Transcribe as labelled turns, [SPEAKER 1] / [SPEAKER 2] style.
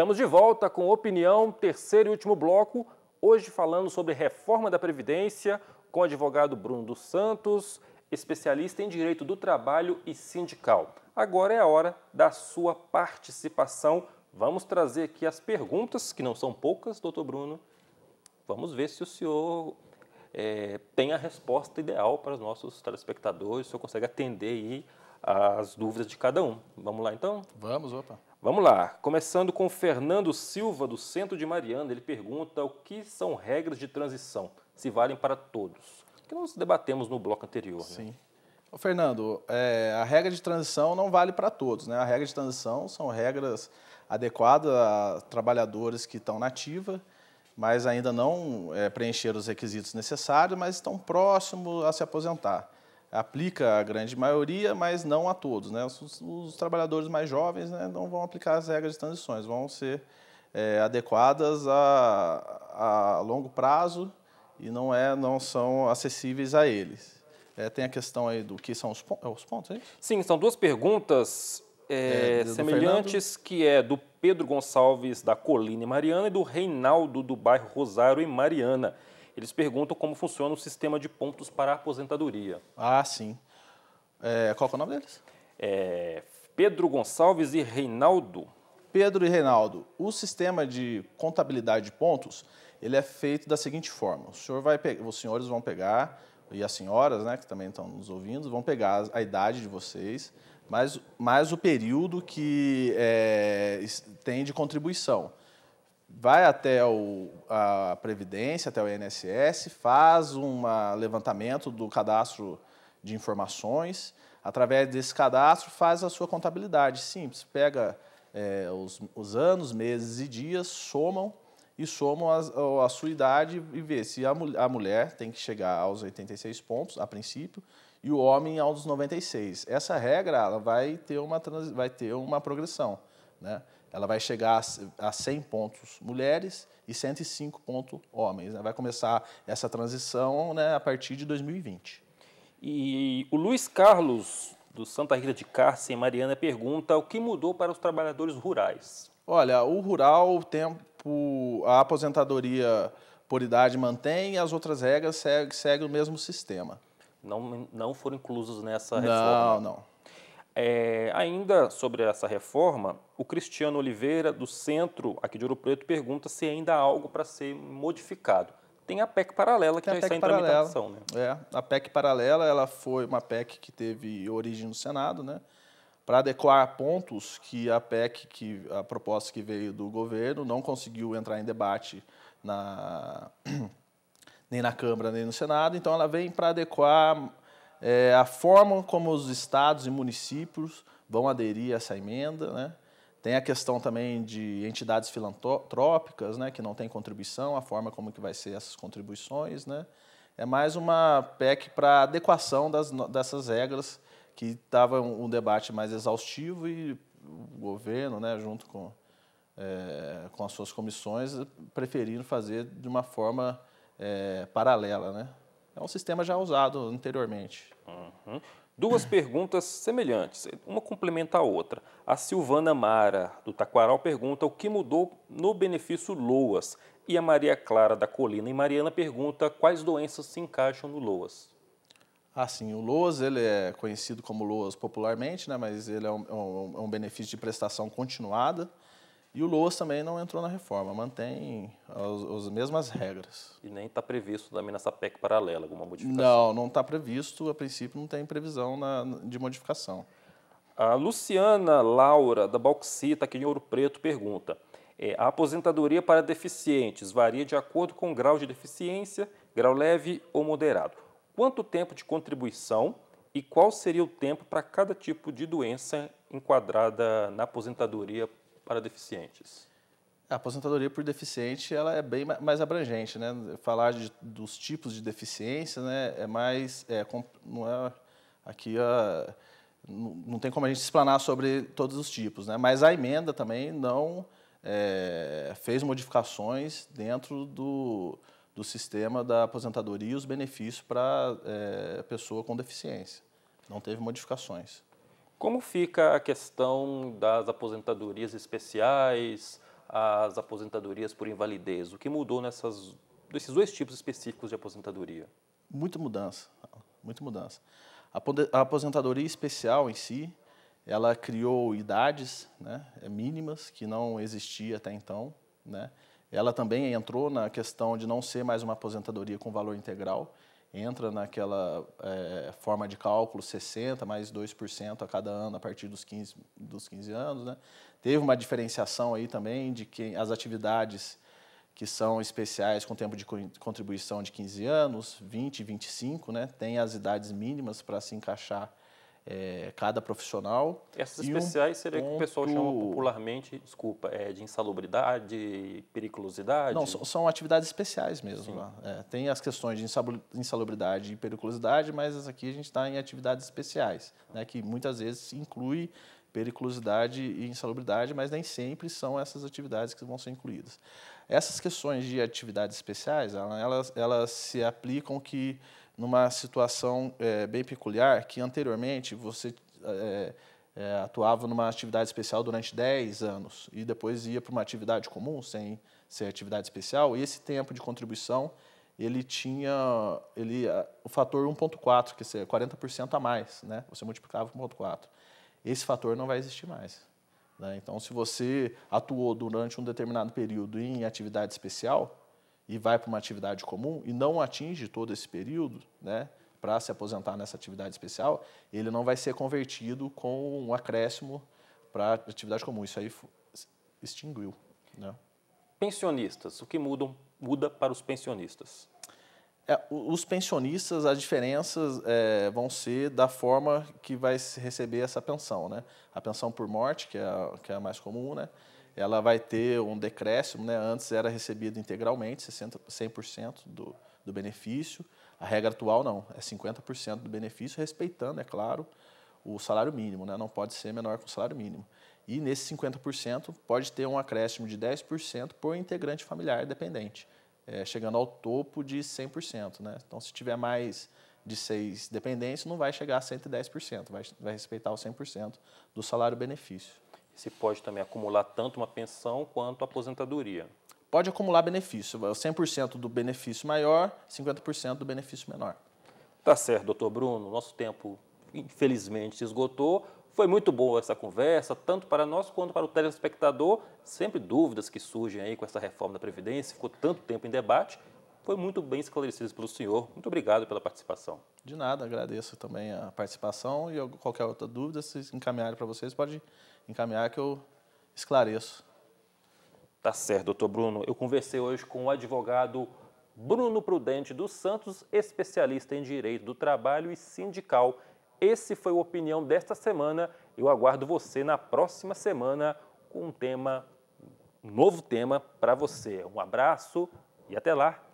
[SPEAKER 1] Estamos de volta com opinião, terceiro e último bloco. Hoje falando sobre reforma da Previdência com o advogado Bruno dos Santos, especialista em direito do trabalho e sindical. Agora é a hora da sua participação. Vamos trazer aqui as perguntas, que não são poucas, doutor Bruno. Vamos ver se o senhor é, tem a resposta ideal para os nossos telespectadores, se o senhor consegue atender aí as dúvidas de cada um. Vamos lá então?
[SPEAKER 2] Vamos, opa.
[SPEAKER 1] Vamos lá, começando com Fernando Silva, do Centro de Mariana. Ele pergunta o que são regras de transição, se valem para todos. Que nós debatemos no bloco anterior.
[SPEAKER 2] Sim.
[SPEAKER 1] Né?
[SPEAKER 2] Ô, Fernando, é, a regra de transição não vale para todos. Né? A regra de transição são regras adequadas a trabalhadores que estão na ativa, mas ainda não é, preencheram os requisitos necessários, mas estão próximos a se aposentar aplica a grande maioria, mas não a todos. Né? Os, os trabalhadores mais jovens né, não vão aplicar as regras de transições, vão ser é, adequadas a, a, longo prazo e não, é, não são acessíveis a eles. É, tem a questão aí do que são os, os pontos, é
[SPEAKER 1] Sim, são duas perguntas é, semelhantes, que é do Pedro Gonçalves, da Colina e Mariana, e do Reinaldo, do bairro Rosário e Mariana. Eles perguntam como funciona o sistema de pontos para a aposentadoria.
[SPEAKER 2] Ah, sim. É, qual é o nome deles?
[SPEAKER 1] É, Pedro Gonçalves e Reinaldo.
[SPEAKER 2] Pedro e Reinaldo, o sistema de contabilidade de pontos, ele é feito da seguinte forma. O senhor vai os senhores vão pegar, e as senhoras, né, que também estão nos ouvindo, vão pegar a idade de vocês, mais, mais o período que é, tem de contribuição. Vai até o, a Previdência, até o INSS, faz um levantamento do cadastro de informações, através desse cadastro faz a sua contabilidade. Simples, pega é, os, os, anos, meses e dias, somam e somam as, a, sua idade e vê se a, a mulher tem que chegar aos 86 pontos, a princípio, e o homem aos 96. Essa regra ela vai ter uma, vai ter uma progressão. Né? ela vai chegar a 100 pontos mulheres e 105 pontos homens. Né? Vai começar essa transição né, a partir de 2020.
[SPEAKER 1] E o Luiz Carlos, do Santa Rita de Cárcere, Mariana, pergunta o que mudou para os trabalhadores rurais?
[SPEAKER 2] Olha, o rural, o tempo, a aposentadoria por idade mantém e as outras regras seguem, seguem o mesmo sistema.
[SPEAKER 1] Não, não foram inclusos nessa reforma?
[SPEAKER 2] Não, não.
[SPEAKER 1] É, ainda sobre essa reforma, o Cristiano Oliveira, do Centro aqui de Ouro Preto, pergunta se ainda há algo para ser modificado. Tem a PEC paralela que Tem já está em paralela. tramitação. Né?
[SPEAKER 2] É, a PEC paralela ela foi uma PEC que teve origem no Senado, né? Para adequar pontos que a PEC, que a proposta que veio do governo, não conseguiu entrar em debate na, nem na Câmara nem no Senado, então ela vem para adequar é, a forma como os estados e municípios vão aderir a essa emenda, né? Tem a questão também de entidades filantrópicas, né, que não têm contribuição, a forma como que vai ser essas contribuições, né? É mais uma PEC para adequação das, dessas regras que estava um, debate mais exaustivo e o governo, né, junto com, é, com as suas comissões, preferindo fazer de uma forma é, paralela, né? É um sistema já usado anteriormente.
[SPEAKER 1] Uhum. Duas perguntas semelhantes, uma complementa a outra. A Silvana Mara, do Taquaral, pergunta o que mudou no benefício LOAS. E a Maria Clara, da Colina e Mariana, pergunta quais doenças se encaixam no LOAS.
[SPEAKER 2] Ah, sim. O LOAS ele é conhecido como LOAS popularmente, né, mas ele é um, é um, é um benefício de prestação continuada e o LOAS também não entrou na reforma, mantém as, as mesmas regras.
[SPEAKER 1] E nem está previsto também nessa PEC paralela alguma modificação?
[SPEAKER 2] Não, não está previsto, a princípio não tem previsão na, de modificação.
[SPEAKER 1] A Luciana Laura, da Bauxita, aqui em Ouro Preto, pergunta, é, a aposentadoria para deficientes varia de acordo com o grau de deficiência, grau leve ou moderado. Quanto tempo de contribuição e qual seria o tempo para cada tipo de doença enquadrada na aposentadoria para deficientes?
[SPEAKER 2] A aposentadoria por deficiente ela é bem mais abrangente, né? Falar de, dos tipos de deficiência, né, é mais é, não é aqui a, não tem como a gente explanar sobre todos os tipos, né? Mas a emenda também não é, fez modificações dentro do, do sistema da aposentadoria e os benefícios para é, pessoa com deficiência. Não teve modificações.
[SPEAKER 1] Como fica a questão das aposentadorias especiais, as aposentadorias por invalidez? O que mudou nessas, nesses dois tipos específicos de aposentadoria?
[SPEAKER 2] Muita mudança, muita mudança. A aposentadoria especial em si, ela criou idades né, mínimas que não existia até então. Né? Ela também entrou na questão de não ser mais uma aposentadoria com valor integral, entra naquela é, forma de cálculo 60 mais 2% a cada ano a partir dos 15, dos 15 anos. Né? Teve uma diferenciação aí também de que as atividades que são especiais com tempo de contribuição de 15 anos, 20 e 25, né? tem as idades mínimas para se encaixar é, cada profissional.
[SPEAKER 1] Essas especiais um seria ponto... que o pessoal chama popularmente, desculpa, é de insalubridade, periculosidade?
[SPEAKER 2] Não, são, são atividades especiais mesmo. É, tem as questões de insalubridade e periculosidade, mas aqui a gente está em atividades especiais, né, que muitas vezes inclui periculosidade e insalubridade, mas nem sempre são essas atividades que vão ser incluídas. Essas questões de atividades especiais, elas, elas se aplicam que numa situação é, bem peculiar, que anteriormente você é, é, atuava numa atividade especial durante 10 anos e depois ia para uma atividade comum, sem ser atividade especial, e esse tempo de contribuição, ele tinha ele, o fator 1.4, que é 40% a mais, né? você multiplicava por 1.4. Esse fator não vai existir mais. Né? Então, se você atuou durante um determinado período em atividade especial, e vai para uma atividade comum e não atinge todo esse período, né, para se aposentar nessa atividade especial, ele não vai ser convertido com um acréscimo para atividade comum. Isso aí extinguiu. Né?
[SPEAKER 1] Pensionistas, o que muda, muda para os pensionistas?
[SPEAKER 2] É, os pensionistas, as diferenças é, vão ser da forma que vai receber essa pensão. Né? A pensão por morte, que é a, que é a mais comum, né? Ela vai ter um decréscimo, né? antes era recebido integralmente, 60, 100% do, do benefício, a regra atual não, é 50% do benefício, respeitando, é claro, o salário mínimo, né? não pode ser menor que o salário mínimo. E nesse 50% pode ter um acréscimo de 10% por integrante familiar dependente, é, chegando ao topo de 100%. Né? Então, se tiver mais de seis dependentes, não vai chegar a 110%, vai, vai respeitar o 100% do salário benefício
[SPEAKER 1] se pode também acumular tanto uma pensão quanto a aposentadoria.
[SPEAKER 2] Pode acumular benefício, 100% do benefício maior, 50% do benefício menor.
[SPEAKER 1] Tá certo, doutor Bruno. Nosso tempo, infelizmente, se esgotou. Foi muito boa essa conversa, tanto para nós quanto para o telespectador. Sempre dúvidas que surgem aí com essa reforma da Previdência, ficou tanto tempo em debate. Foi muito bem esclarecido pelo senhor. Muito obrigado pela participação.
[SPEAKER 2] De nada, agradeço também a participação e qualquer outra dúvida, se encaminharem para vocês, pode encaminhar que eu esclareço.
[SPEAKER 1] Tá certo, doutor Bruno. Eu conversei hoje com o advogado Bruno Prudente dos Santos, especialista em direito do trabalho e sindical. Esse foi a opinião desta semana. Eu aguardo você na próxima semana com um tema, um novo tema para você. Um abraço e até lá.